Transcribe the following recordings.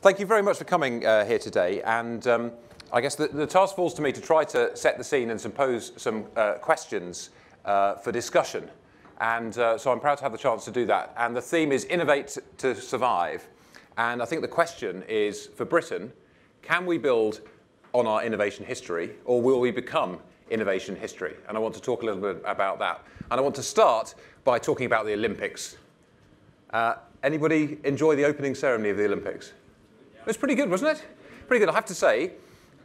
Thank you very much for coming uh, here today. And um, I guess the, the, task falls to me to try to set the scene and pose some uh, questions uh, for discussion. And uh, so I'm proud to have the chance to do that. And the theme is Innovate to Survive. And I think the question is for Britain, can we build on our innovation history or will we become innovation history? And I want to talk a little bit about that. And I want to start by talking about the Olympics. Uh, anybody enjoy the opening ceremony of the Olympics? It was pretty good, wasn't it? Pretty good. I have to say,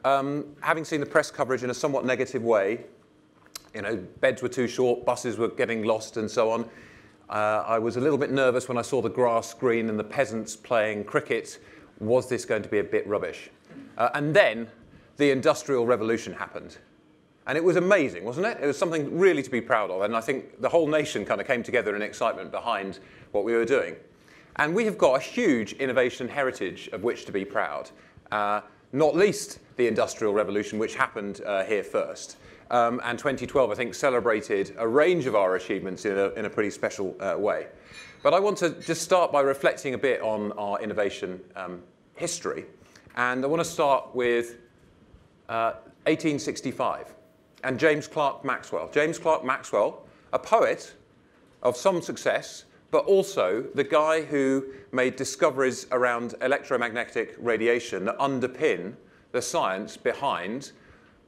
um, having seen the press coverage in a somewhat negative way, you know, beds were too short, buses were getting lost, and so on. Uh, I was a little bit nervous when I saw the grass green and the peasants playing cricket. Was this going to be a bit rubbish? Uh, and then the Industrial Revolution happened. And it was amazing, wasn't it? It was something really to be proud of. And I think the whole nation kind of came together in excitement behind what we were doing. And we have got a huge innovation heritage of which to be proud, uh, not least the Industrial Revolution, which happened uh, here first. Um, and 2012, I think, celebrated a range of our achievements in a, in a pretty special uh, way. But I want to just start by reflecting a bit on our innovation um, history. And I want to start with 1865 uh, and James Clerk Maxwell. James Clerk Maxwell, a poet of some success, but also the guy who made discoveries around electromagnetic radiation that underpin the science behind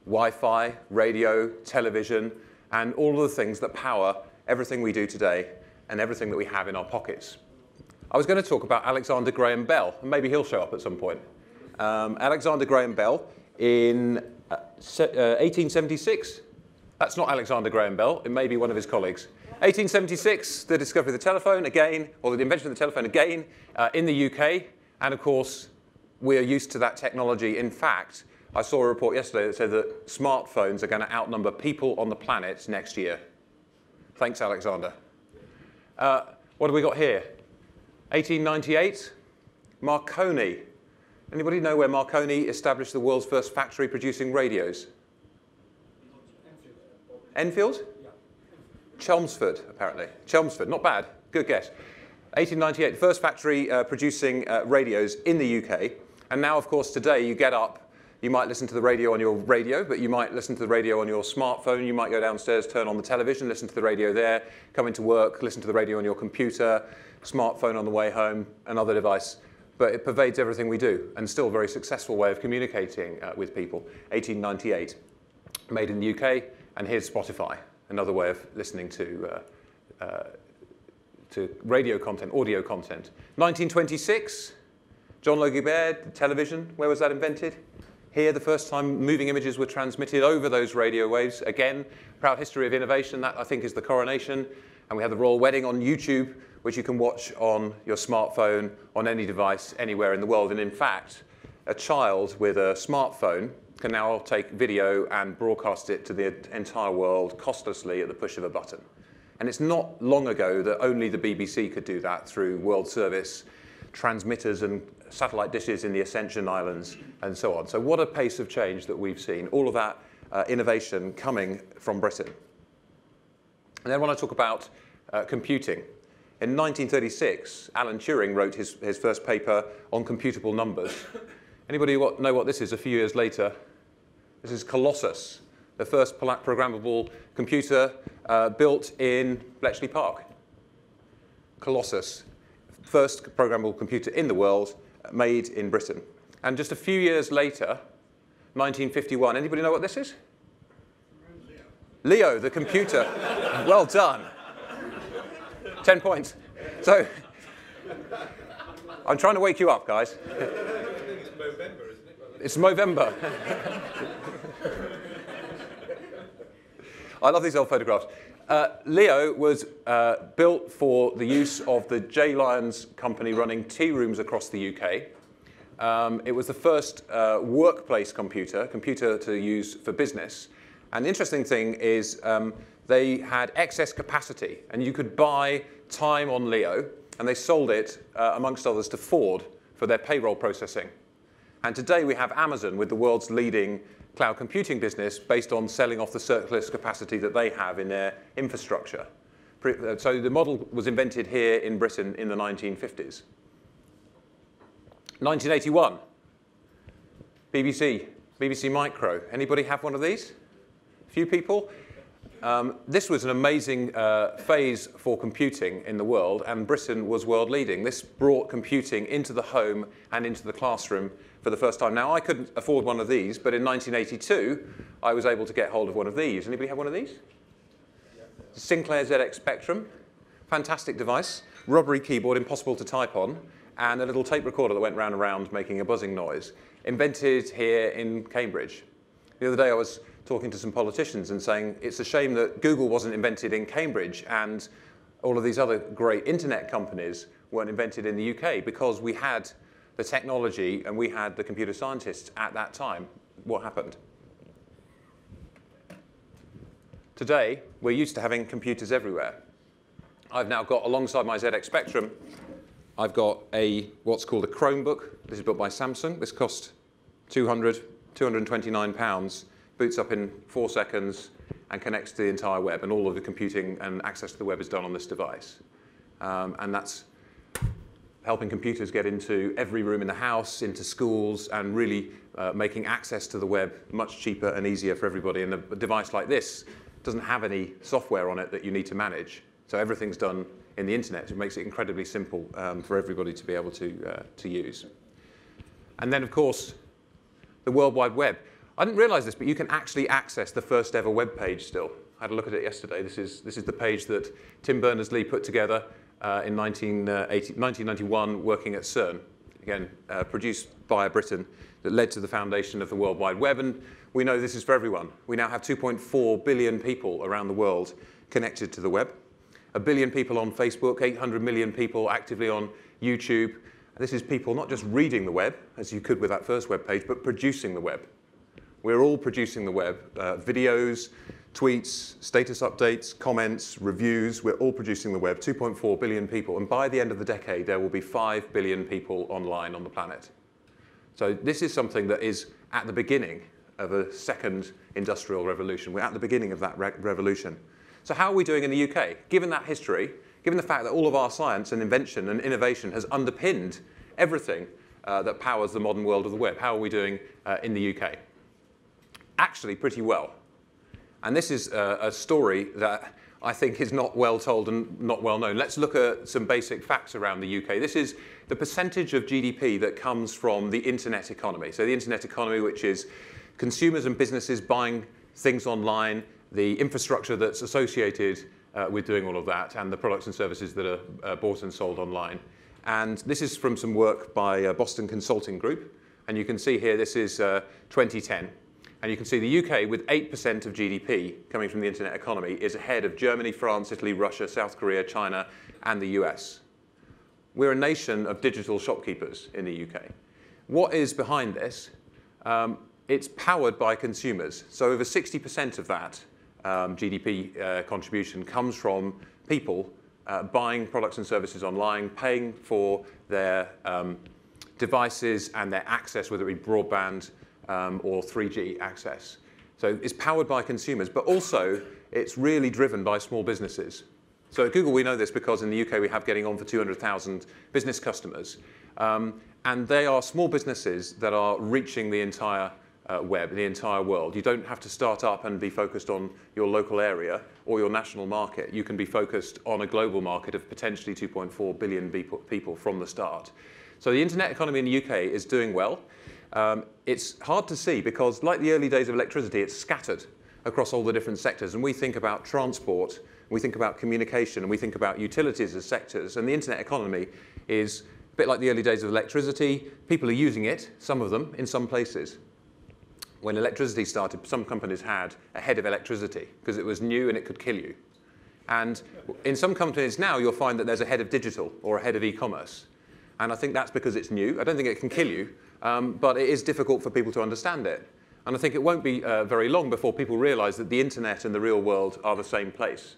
Wi-Fi, radio, television, and all of the things that power everything we do today and everything that we have in our pockets. I was going to talk about Alexander Graham Bell, and maybe he'll show up at some point. Um, Alexander Graham Bell in uh, 1876. Uh, That's not Alexander Graham Bell, it may be one of his colleagues. 1876, the discovery of the telephone again, or the invention of the telephone again uh, in the UK. And of course, we are used to that technology. In fact, I saw a report yesterday that said that smartphones are going to outnumber people on the planet next year. Thanks, Alexander. Uh, what have we got here? 1898, Marconi. Anybody know where Marconi established the world's first factory producing radios? Enfield? Chelmsford, apparently. Chelmsford, not bad. Good guess. 1898, first factory uh, producing uh, radios in the UK. And now, of course, today you get up, you might listen to the radio on your radio, but you might listen to the radio on your smartphone. You might go downstairs, turn on the television, listen to the radio there, come into work, listen to the radio on your computer, smartphone on the way home, another device. But it pervades everything we do, and still a very successful way of communicating uh, with people. 1898, made in the UK, and here's Spotify another way of listening to, uh, uh, to radio content, audio content. 1926, John Logie Baird, television, where was that invented? Here, the first time moving images were transmitted over those radio waves. Again, proud history of innovation. That, I think, is the coronation. And we have the royal wedding on YouTube, which you can watch on your smartphone, on any device, anywhere in the world. And in fact, a child with a smartphone can now take video and broadcast it to the entire world costlessly at the push of a button. And it's not long ago that only the BBC could do that through World Service transmitters and satellite dishes in the Ascension Islands and so on. So what a pace of change that we've seen. All of that uh, innovation coming from Britain. And then when I talk about uh, computing. In 1936, Alan Turing wrote his, his first paper on computable numbers. Anybody know what this is a few years later? This is Colossus, the first programmable computer uh, built in Bletchley Park. Colossus, first programmable computer in the world, uh, made in Britain. And just a few years later, 1951, anybody know what this is? Leo, Leo the computer. well done. 10 points. So, I'm trying to wake you up, guys. It's Movember. I love these old photographs. Uh, Leo was uh, built for the use of the J. Lyons company running tea rooms across the UK. Um, it was the first uh, workplace computer, computer to use for business. And the interesting thing is um, they had excess capacity, and you could buy time on Leo, and they sold it, uh, amongst others, to Ford for their payroll processing. And today we have Amazon with the world's leading cloud computing business based on selling off the surplus capacity that they have in their infrastructure. Uh, so the model was invented here in Britain in the 1950s. 1981, BBC, BBC Micro. Anybody have one of these? A few people? Um, this was an amazing uh, phase for computing in the world, and Britain was world leading. This brought computing into the home and into the classroom for the first time. Now, I couldn't afford one of these, but in 1982, I was able to get hold of one of these. Anybody have one of these? Sinclair ZX Spectrum. Fantastic device. Rubbery keyboard, impossible to type on, and a little tape recorder that went round and round making a buzzing noise. Invented here in Cambridge. The other day I was talking to some politicians and saying it's a shame that Google wasn't invented in Cambridge and all of these other great internet companies weren't invented in the UK because we had the technology and we had the computer scientists at that time. What happened? Today, we're used to having computers everywhere. I've now got, alongside my ZX Spectrum, I've got a what's called a Chromebook. This is built by Samsung. This cost 200, 229 pounds boots up in four seconds and connects to the entire web, and all of the computing and access to the web is done on this device. Um, and that's helping computers get into every room in the house, into schools, and really uh, making access to the web much cheaper and easier for everybody. And a device like this doesn't have any software on it that you need to manage. So everything's done in the internet. It makes it incredibly simple um, for everybody to be able to, uh, to use. And then, of course, the World Wide Web. I didn't realize this, but you can actually access the first ever web page still. I had a look at it yesterday. This is, this is the page that Tim Berners-Lee put together uh, in 1991 working at CERN, again, uh, produced by Britain, that led to the foundation of the World Wide Web. And we know this is for everyone. We now have 2.4 billion people around the world connected to the web. A billion people on Facebook, 800 million people actively on YouTube. This is people not just reading the web, as you could with that first web page, but producing the web. We're all producing the web, uh, videos, tweets, status updates, comments, reviews. We're all producing the web, 2.4 billion people. And by the end of the decade, there will be 5 billion people online on the planet. So this is something that is at the beginning of a second industrial revolution. We're at the beginning of that re revolution. So how are we doing in the UK? Given that history, given the fact that all of our science and invention and innovation has underpinned everything uh, that powers the modern world of the web, how are we doing uh, in the UK? actually pretty well. And this is a, a story that I think is not well told and not well known. Let's look at some basic facts around the UK. This is the percentage of GDP that comes from the internet economy. So the internet economy, which is consumers and businesses buying things online, the infrastructure that's associated uh, with doing all of that, and the products and services that are uh, bought and sold online. And this is from some work by uh, Boston Consulting Group. And you can see here, this is uh, 2010. And you can see the UK, with 8% of GDP coming from the internet economy, is ahead of Germany, France, Italy, Russia, South Korea, China, and the US. We're a nation of digital shopkeepers in the UK. What is behind this? Um, it's powered by consumers. So over 60% of that um, GDP uh, contribution comes from people uh, buying products and services online, paying for their um, devices and their access, whether it be broadband, um, or 3G access. So it's powered by consumers, but also it's really driven by small businesses. So at Google, we know this because in the UK, we have getting on for 200,000 business customers. Um, and they are small businesses that are reaching the entire uh, web, the entire world. You don't have to start up and be focused on your local area or your national market. You can be focused on a global market of potentially 2.4 billion people from the start. So the internet economy in the UK is doing well. Um, it's hard to see because, like the early days of electricity, it's scattered across all the different sectors. And we think about transport, we think about communication, and we think about utilities as sectors. And the internet economy is a bit like the early days of electricity. People are using it, some of them, in some places. When electricity started, some companies had a head of electricity because it was new and it could kill you. And in some companies now, you'll find that there's a head of digital or a head of e-commerce. And I think that's because it's new. I don't think it can kill you, um, but it is difficult for people to understand it. And I think it won't be uh, very long before people realize that the internet and the real world are the same place.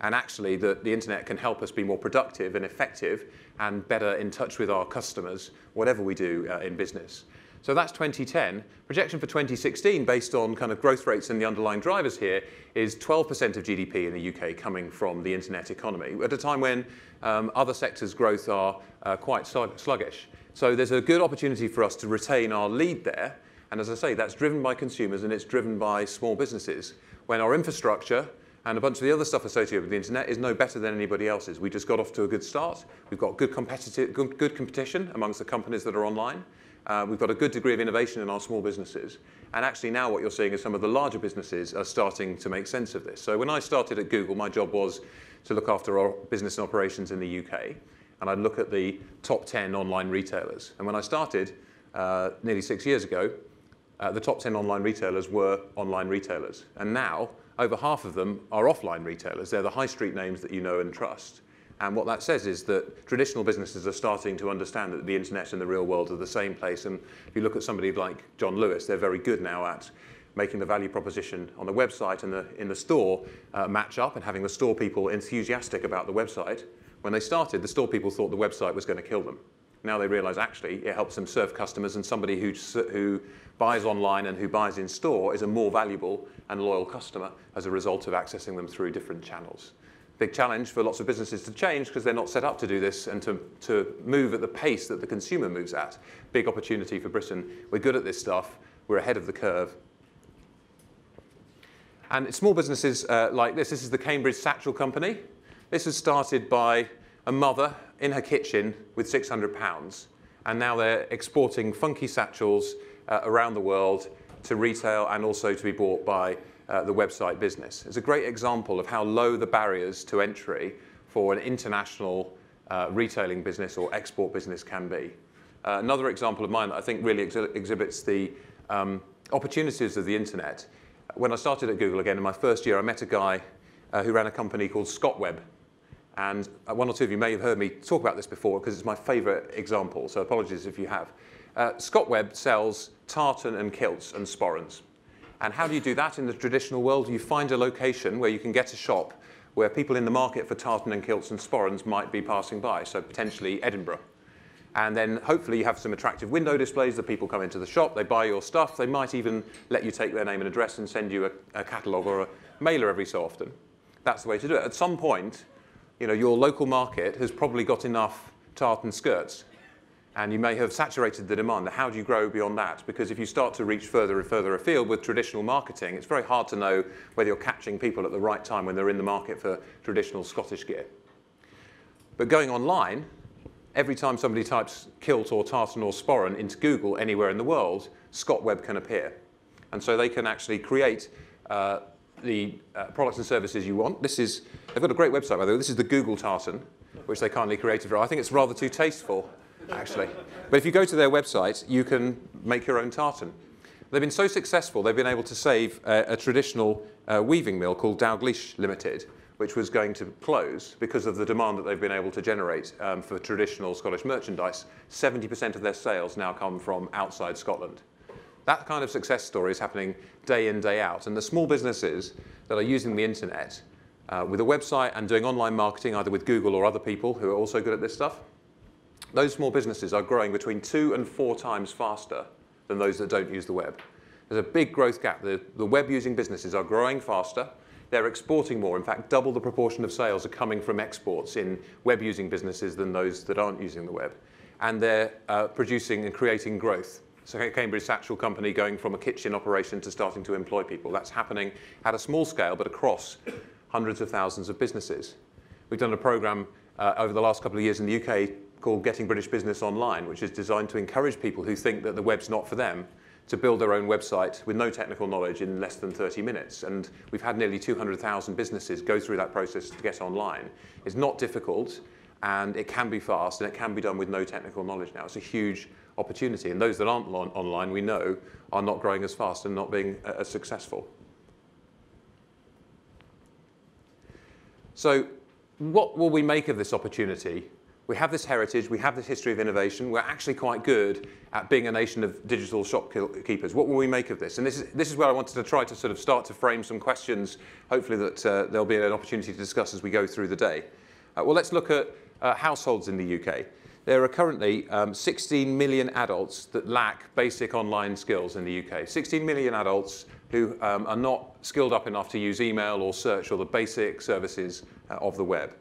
And actually, that the internet can help us be more productive and effective and better in touch with our customers, whatever we do uh, in business. So that's 2010. Projection for 2016, based on kind of growth rates and the underlying drivers here, is 12% of GDP in the UK coming from the internet economy, at a time when um, other sectors' growth are uh, quite sluggish. So there's a good opportunity for us to retain our lead there. And as I say, that's driven by consumers and it's driven by small businesses. When our infrastructure and a bunch of the other stuff associated with the internet is no better than anybody else's. We just got off to a good start. We've got good, competitive, good, good competition amongst the companies that are online. Uh, we've got a good degree of innovation in our small businesses. And actually now what you're seeing is some of the larger businesses are starting to make sense of this. So when I started at Google, my job was to look after our business and operations in the UK. And I'd look at the top 10 online retailers. And when I started uh, nearly six years ago, uh, the top 10 online retailers were online retailers. And now, over half of them are offline retailers. They're the high street names that you know and trust. And what that says is that traditional businesses are starting to understand that the internet and the real world are the same place. And if you look at somebody like John Lewis, they're very good now at making the value proposition on the website and the, in the store uh, match up and having the store people enthusiastic about the website. When they started, the store people thought the website was going to kill them. Now they realize actually it helps them serve customers and somebody who, who buys online and who buys in store is a more valuable and loyal customer as a result of accessing them through different channels. Big challenge for lots of businesses to change because they're not set up to do this and to, to move at the pace that the consumer moves at. Big opportunity for Britain. We're good at this stuff. We're ahead of the curve. And small businesses uh, like this, this is the Cambridge Satchel Company. This was started by a mother in her kitchen with 600 pounds. And now they're exporting funky satchels uh, around the world to retail and also to be bought by uh, the website business. It's a great example of how low the barriers to entry for an international uh, retailing business or export business can be. Uh, another example of mine that I think really ex exhibits the um, opportunities of the internet. When I started at Google again in my first year, I met a guy uh, who ran a company called ScotWeb. And uh, one or two of you may have heard me talk about this before because it's my favorite example, so apologies if you have. Uh, ScotWeb sells tartan and kilts and sporrans. And how do you do that in the traditional world? You find a location where you can get a shop where people in the market for tartan and kilts and sporrans might be passing by, so potentially Edinburgh. And then hopefully you have some attractive window displays that people come into the shop, they buy your stuff, they might even let you take their name and address and send you a, a catalogue or a mailer every so often. That's the way to do it. At some point, you know, your local market has probably got enough tartan skirts and you may have saturated the demand. How do you grow beyond that? Because if you start to reach further and further afield with traditional marketing, it's very hard to know whether you're catching people at the right time when they're in the market for traditional Scottish gear. But going online, every time somebody types kilt or tartan or sporran into Google anywhere in the world, ScotWeb can appear. And so they can actually create uh, the uh, products and services you want. This is, they've got a great website, by the way. This is the Google tartan, which they kindly created. For. I think it's rather too tasteful actually. But if you go to their website, you can make your own tartan. They've been so successful, they've been able to save a, a traditional uh, weaving mill called Dalgleish Limited, which was going to close because of the demand that they've been able to generate um, for traditional Scottish merchandise. 70% of their sales now come from outside Scotland. That kind of success story is happening day in, day out. And the small businesses that are using the internet uh, with a website and doing online marketing, either with Google or other people who are also good at this stuff, those small businesses are growing between two and four times faster than those that don't use the web. There's a big growth gap. The, the web using businesses are growing faster. They're exporting more. In fact, double the proportion of sales are coming from exports in web using businesses than those that aren't using the web. And they're uh, producing and creating growth. So Cambridge Satchel Company going from a kitchen operation to starting to employ people. That's happening at a small scale, but across hundreds of thousands of businesses. We've done a program uh, over the last couple of years in the UK called Getting British Business Online, which is designed to encourage people who think that the web's not for them to build their own website with no technical knowledge in less than 30 minutes. And we've had nearly 200,000 businesses go through that process to get online. It's not difficult, and it can be fast, and it can be done with no technical knowledge now. It's a huge opportunity. And those that aren't online, we know, are not growing as fast and not being uh, as successful. So what will we make of this opportunity we have this heritage, we have this history of innovation, we're actually quite good at being a nation of digital shopkeepers. What will we make of this? And this is, this is where I wanted to try to sort of start to frame some questions, hopefully that uh, there'll be an opportunity to discuss as we go through the day. Uh, well, let's look at uh, households in the UK. There are currently um, 16 million adults that lack basic online skills in the UK. 16 million adults who um, are not skilled up enough to use email or search or the basic services uh, of the web.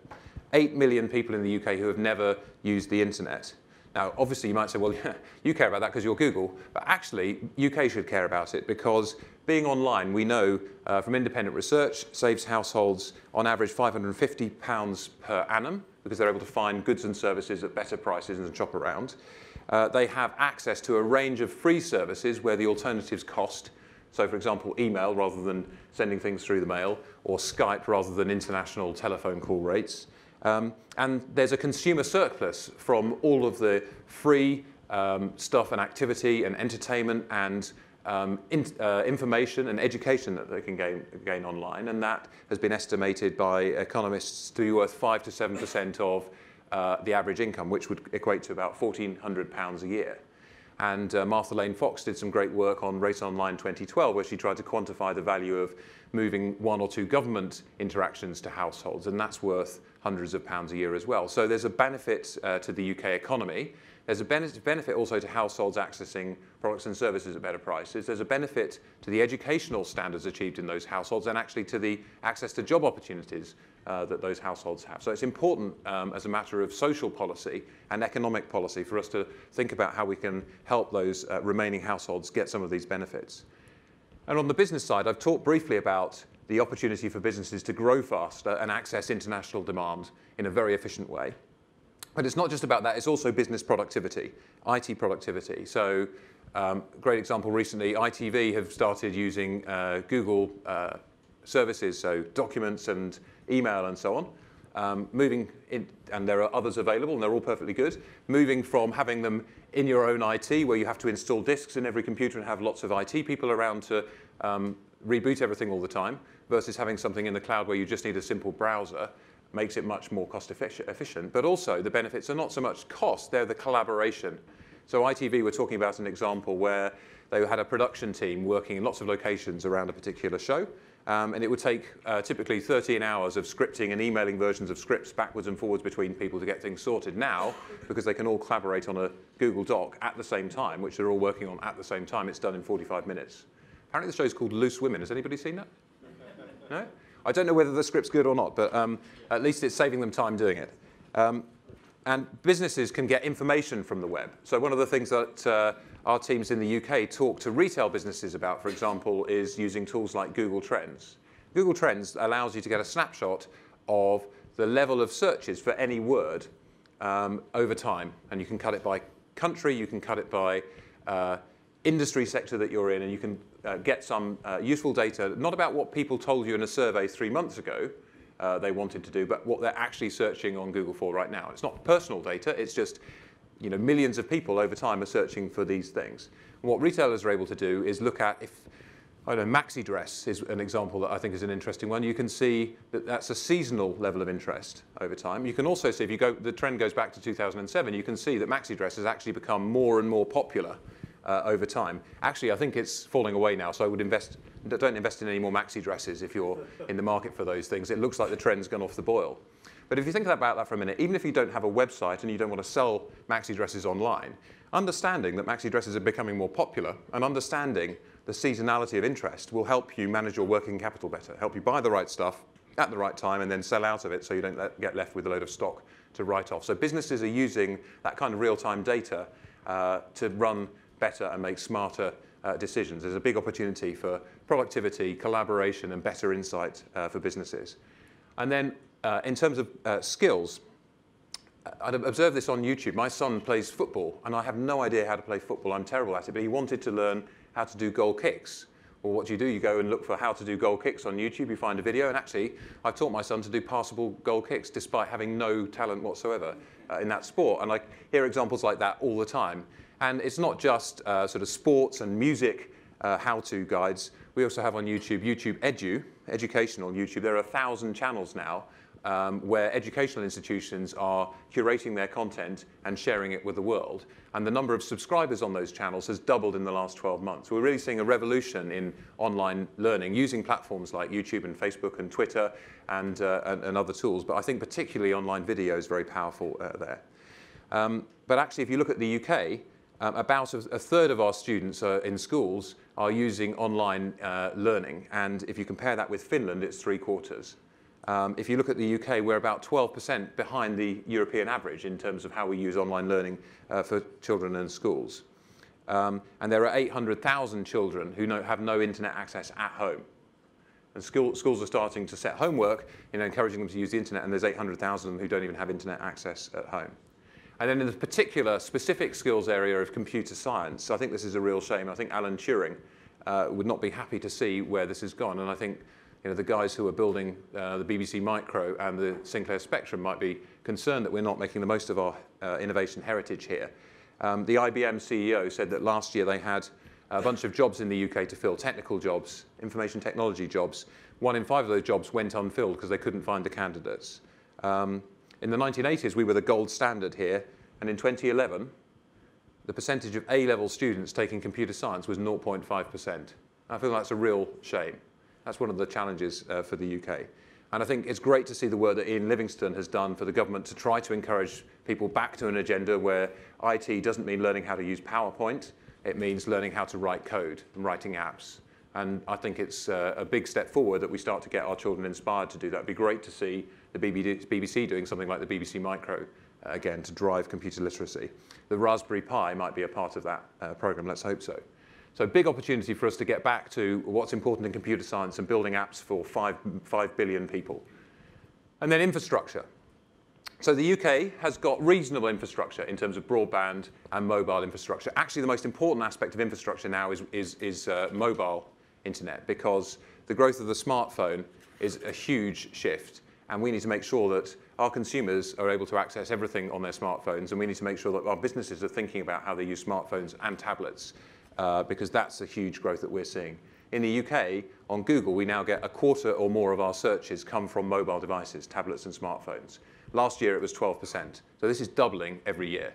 8 million people in the UK who have never used the internet. Now, obviously, you might say, well, yeah, you care about that because you're Google, but actually, UK should care about it because being online, we know uh, from independent research, saves households on average £550 per annum because they're able to find goods and services at better prices and shop around. Uh, they have access to a range of free services where the alternatives cost. So, for example, email rather than sending things through the mail, or Skype rather than international telephone call rates. Um, and there's a consumer surplus from all of the free um, stuff and activity and entertainment and um, in, uh, information and education that they can gain, gain online. And that has been estimated by economists to be worth 5 to 7% of uh, the average income, which would equate to about £1,400 a year. And uh, Martha Lane Fox did some great work on Race Online 2012, where she tried to quantify the value of moving one or two government interactions to households, and that's worth hundreds of pounds a year as well. So there's a benefit uh, to the UK economy. There's a benefit also to households accessing products and services at better prices. There's a benefit to the educational standards achieved in those households and actually to the access to job opportunities uh, that those households have. So it's important um, as a matter of social policy and economic policy for us to think about how we can help those uh, remaining households get some of these benefits. And on the business side, I've talked briefly about the opportunity for businesses to grow faster and access international demand in a very efficient way. But it's not just about that, it's also business productivity, IT productivity. So um, great example recently, ITV have started using uh, Google uh, services, so documents and email and so on. Um, moving in, and there are others available, and they're all perfectly good. Moving from having them in your own IT, where you have to install disks in every computer and have lots of IT people around to um, reboot everything all the time, versus having something in the cloud where you just need a simple browser, makes it much more cost efficient. But also, the benefits are not so much cost, they're the collaboration. So ITV were talking about an example where they had a production team working in lots of locations around a particular show, um, and it would take uh, typically 13 hours of scripting and emailing versions of scripts backwards and forwards between people to get things sorted. Now, because they can all collaborate on a Google Doc at the same time, which they're all working on at the same time, it's done in 45 minutes. Apparently the show is called Loose Women. Has anybody seen that? No? I don't know whether the script's good or not, but um, at least it's saving them time doing it. Um, and businesses can get information from the web. So one of the things that uh, our teams in the UK talk to retail businesses about, for example, is using tools like Google Trends. Google Trends allows you to get a snapshot of the level of searches for any word um, over time. And you can cut it by country, you can cut it by uh, industry sector that you're in, and you can uh, get some uh, useful data, not about what people told you in a survey three months ago uh, they wanted to do, but what they're actually searching on Google for right now. It's not personal data, it's just you know, millions of people over time are searching for these things. And what retailers are able to do is look at if, I don't know, maxi dress is an example that I think is an interesting one. You can see that that's a seasonal level of interest over time. You can also see, if you go, the trend goes back to 2007, you can see that maxi dress has actually become more and more popular uh, over time. Actually, I think it's falling away now, so I would invest, don't invest in any more maxi dresses if you're in the market for those things. It looks like the trend's gone off the boil. But if you think about that for a minute, even if you don't have a website and you don't want to sell maxi dresses online, understanding that maxi dresses are becoming more popular and understanding the seasonality of interest will help you manage your working capital better, help you buy the right stuff at the right time and then sell out of it so you don't let, get left with a load of stock to write off. So businesses are using that kind of real-time data uh, to run better and make smarter uh, decisions. There's a big opportunity for productivity, collaboration, and better insight uh, for businesses. And then uh, in terms of uh, skills, I'd observed this on YouTube. My son plays football, and I have no idea how to play football. I'm terrible at it, but he wanted to learn how to do goal kicks. Well, what do you do? You go and look for how to do goal kicks on YouTube. You find a video, and actually, I've taught my son to do passable goal kicks despite having no talent whatsoever uh, in that sport. And I hear examples like that all the time. And it's not just uh, sort of sports and music uh, how-to guides. We also have on YouTube, YouTube Edu, educational YouTube. There are a thousand channels now um, where educational institutions are curating their content and sharing it with the world. And the number of subscribers on those channels has doubled in the last 12 months. We're really seeing a revolution in online learning using platforms like YouTube and Facebook and Twitter and, uh, and, and, other tools. But I think particularly online video is very powerful uh, there. Um, but actually, if you look at the UK, um, about a, a, third of our students uh, in schools are using online uh, learning. And if you compare that with Finland, it's three quarters. Um, if you look at the UK, we're about 12% behind the European average in terms of how we use online learning uh, for children and schools. Um, and there are 800,000 children who have no internet access at home. And school, schools are starting to set homework, you know, encouraging them to use the internet, and there's 800,000 of them who don't even have internet access at home. And then in the particular specific skills area of computer science, I think this is a real shame. I think Alan Turing uh, would not be happy to see where this has gone. And I think you know, the guys who are building uh, the BBC Micro and the Sinclair Spectrum might be concerned that we're not making the most of our uh, innovation heritage here. Um, the IBM CEO said that last year they had a bunch of jobs in the UK to fill, technical jobs, information technology jobs. One in five of those jobs went unfilled because they couldn't find the candidates. Um, in the 1980s, we were the gold standard here, and in 2011, the percentage of A-level students taking computer science was 0.5%. I feel that's a real shame. That's one of the challenges uh, for the UK. And I think it's great to see the work that Ian Livingstone has done for the government to try to encourage people back to an agenda where IT doesn't mean learning how to use PowerPoint, it means learning how to write code and writing apps. And I think it's uh, a big step forward that we start to get our children inspired to do that. It'd be great to see the BBC doing something like the BBC Micro uh, again to drive computer literacy. The Raspberry Pi might be a part of that uh, program, let's hope so. So big opportunity for us to get back to what's important in computer science and building apps for five, 5 billion people. And then infrastructure. So the UK has got reasonable infrastructure in terms of broadband and mobile infrastructure. Actually, the most important aspect of infrastructure now is, is, is uh, mobile internet because the growth of the smartphone is a huge shift. And we need to make sure that our consumers are able to access everything on their smartphones, and we need to make sure that our businesses are thinking about how they use smartphones and tablets, uh, because that's a huge growth that we're seeing. In the UK, on Google, we now get a quarter or more of our searches come from mobile devices, tablets and smartphones. Last year, it was 12%. So this is doubling every year.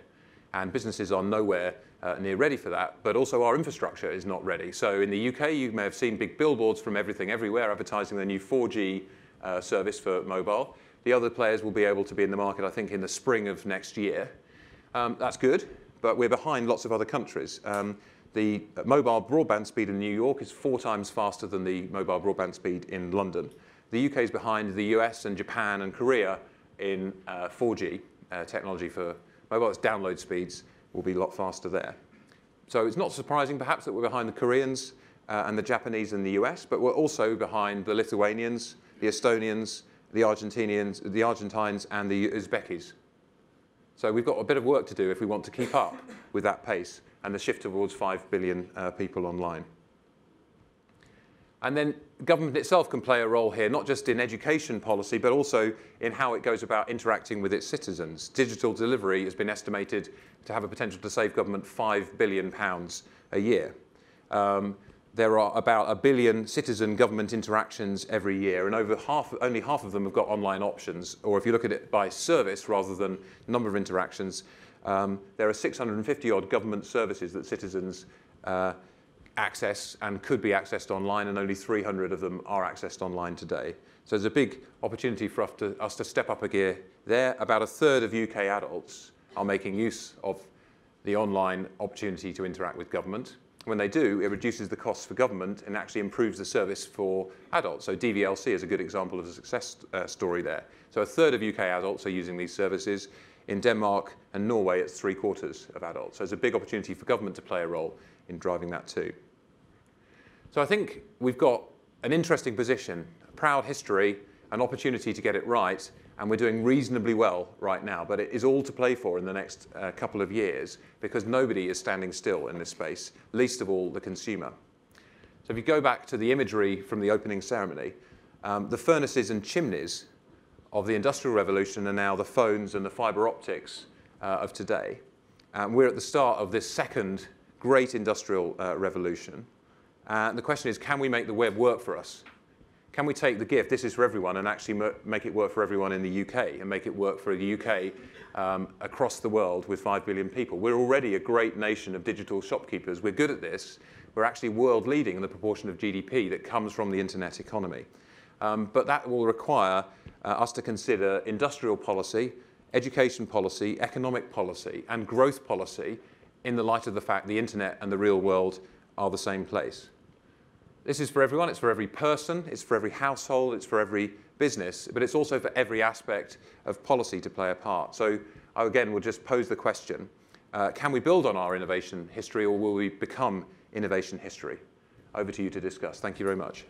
And businesses are nowhere uh, near ready for that, but also our infrastructure is not ready. So in the UK, you may have seen big billboards from everything everywhere advertising the new 4G uh, service for mobile. The other players will be able to be in the market, I think, in the spring of next year. Um, that's good, but we're behind lots of other countries. Um, the mobile broadband speed in New York is four times faster than the mobile broadband speed in London. The UK is behind the US and Japan and Korea in uh, 4G uh, technology for mobile. Its download speeds will be a lot faster there. So it's not surprising, perhaps, that we're behind the Koreans uh, and the Japanese and the US, but we're also behind the Lithuanians, the Estonians, the Argentinians, the Argentines, and the Uzbekis. So we've got a bit of work to do if we want to keep up with that pace and the shift towards 5 billion uh, people online. And then government itself can play a role here, not just in education policy, but also in how it goes about interacting with its citizens. Digital delivery has been estimated to have a potential to save government £5 billion a year. Um, there are about a billion citizen government interactions every year, and over half, only half of them have got online options. Or if you look at it by service rather than number of interactions, um, there are 650 odd government services that citizens uh, access and could be accessed online, and only 300 of them are accessed online today. So there's a big opportunity for us to, us to step up a gear there. About a third of UK adults are making use of the online opportunity to interact with government. When they do, it reduces the costs for government and actually improves the service for adults. So DVLC is a good example of a success uh, story there. So a third of UK adults are using these services. In Denmark and Norway, it's three quarters of adults. So there's a big opportunity for government to play a role in driving that too. So I think we've got an interesting position, a proud history, an opportunity to get it right, and we're doing reasonably well right now, but it is all to play for in the next uh, couple of years because nobody is standing still in this space, least of all the consumer. So if you go back to the imagery from the opening ceremony, um, the furnaces and chimneys of the Industrial Revolution are now the phones and the fiber optics uh, of today. And we're at the start of this second great industrial uh, revolution. And the question is, can we make the web work for us? Can we take the gift, this is for everyone, and actually make it work for everyone in the UK and make it work for the UK um, across the world with 5 billion people? We're already a great nation of digital shopkeepers. We're good at this. We're actually world leading in the proportion of GDP that comes from the internet economy. Um, but that will require uh, us to consider industrial policy, education policy, economic policy, and growth policy in the light of the fact the internet and the real world are the same place. This is for everyone. It's for every person. It's for every household. It's for every business. But it's also for every aspect of policy to play a part. So I, again, will just pose the question, uh, can we build on our innovation history or will we become innovation history? Over to you to discuss. Thank you very much.